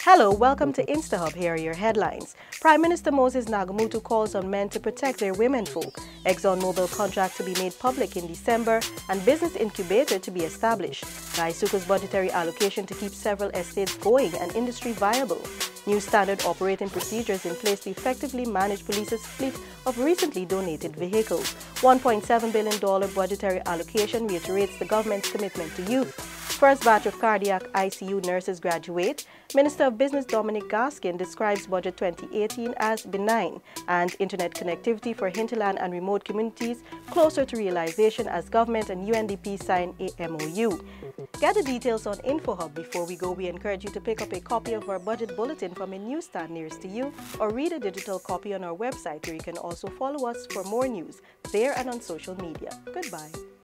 Hello, welcome to InstaHub. Here are your headlines. Prime Minister Moses Nagamootoo calls on men to protect their womenfolk. ExxonMobil contract to be made public in December and business incubator to be established. GuySuCo's budgetary allocation to keep several estates going and industry viable. New standard operating procedures in place to effectively manage police's fleet of recently donated vehicles. $1.7 billion budgetary allocation reiterates the government's commitment to youth. First batch of cardiac ICU nurses graduate. Minister of Business Dominic Gaskin describes Budget 2018 as benign and internet connectivity for hinterland and remote communities closer to realization as government and UNDP sign a MOU. Get the details on InfoHub. Before we go, we encourage you to pick up a copy of our budget bulletin from a newsstand nearest to you or read a digital copy on our website where you can also follow us for more news there and on social media. Goodbye.